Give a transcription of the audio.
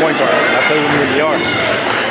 point guard. I play with him in the yard.